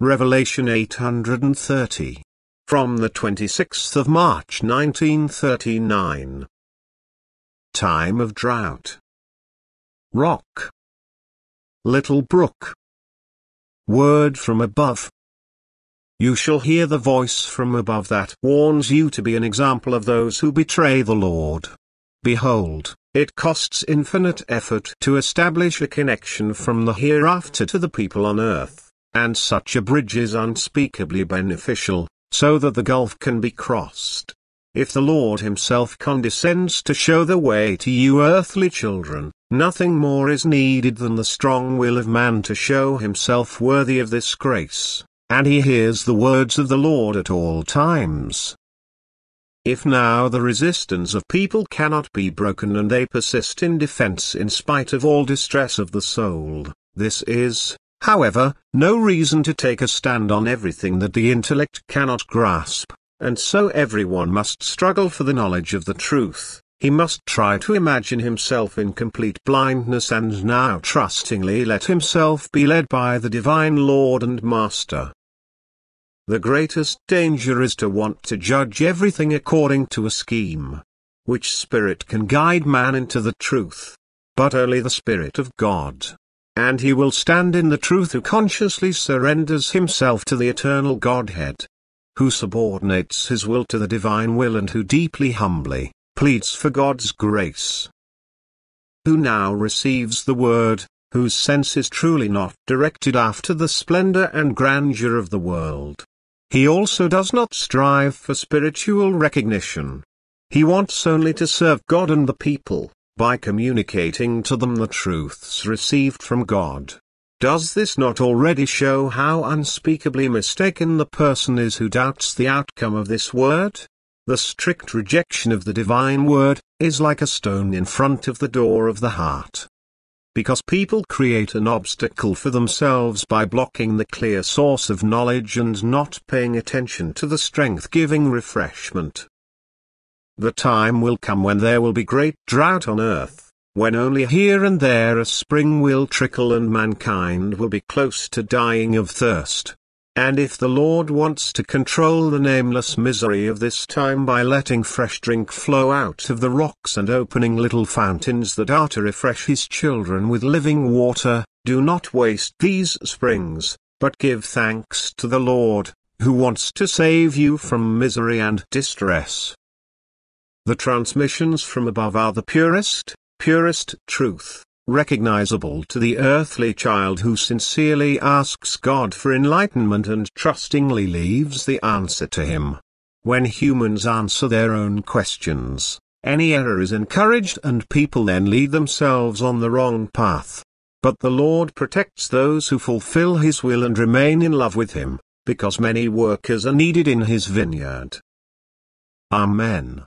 Revelation 830. From the 26th of March 1939. Time of drought. Rock. Little brook. Word from above. You shall hear the voice from above that warns you to be an example of those who betray the Lord. Behold, it costs infinite effort to establish a connection from the hereafter to the people on earth, and such a bridge is unspeakably beneficial, so that the gulf can be crossed. If the Lord himself condescends to show the way to you earthly children, nothing more is needed than the strong will of man to show himself worthy of this grace, and he hears the words of the Lord at all times. If now the resistance of people cannot be broken and they persist in defense in spite of all distress of the soul, this is, however, no reason to take a stand on everything that the intellect cannot grasp, and so everyone must struggle for the knowledge of the truth. He must try to imagine himself in complete blindness and now trustingly let himself be led by the divine Lord and Master. The greatest danger is to want to judge everything according to a scheme. Which spirit can guide man into the truth? But only the Spirit of God. And he will stand in the truth who consciously surrenders himself to the eternal Godhead. Who subordinates his will to the divine will and who deeply humbly pleads for God's grace. Who now receives the word, whose sense is truly not directed after the splendor and grandeur of the world. He also does not strive for spiritual recognition. He wants only to serve God and the people, by communicating to them the truths received from God. Does this not already show how unspeakably mistaken the person is who doubts the outcome of this word? The strict rejection of the divine word, is like a stone in front of the door of the heart because people create an obstacle for themselves by blocking the clear source of knowledge and not paying attention to the strength-giving refreshment. The time will come when there will be great drought on earth, when only here and there a spring will trickle and mankind will be close to dying of thirst. And if the Lord wants to control the nameless misery of this time by letting fresh drink flow out of the rocks and opening little fountains that are to refresh his children with living water, do not waste these springs, but give thanks to the Lord, who wants to save you from misery and distress. The transmissions from above are the purest, purest truth recognizable to the earthly child who sincerely asks God for enlightenment and trustingly leaves the answer to Him. When humans answer their own questions, any error is encouraged and people then lead themselves on the wrong path. But the Lord protects those who fulfill His will and remain in love with Him, because many workers are needed in His vineyard. Amen.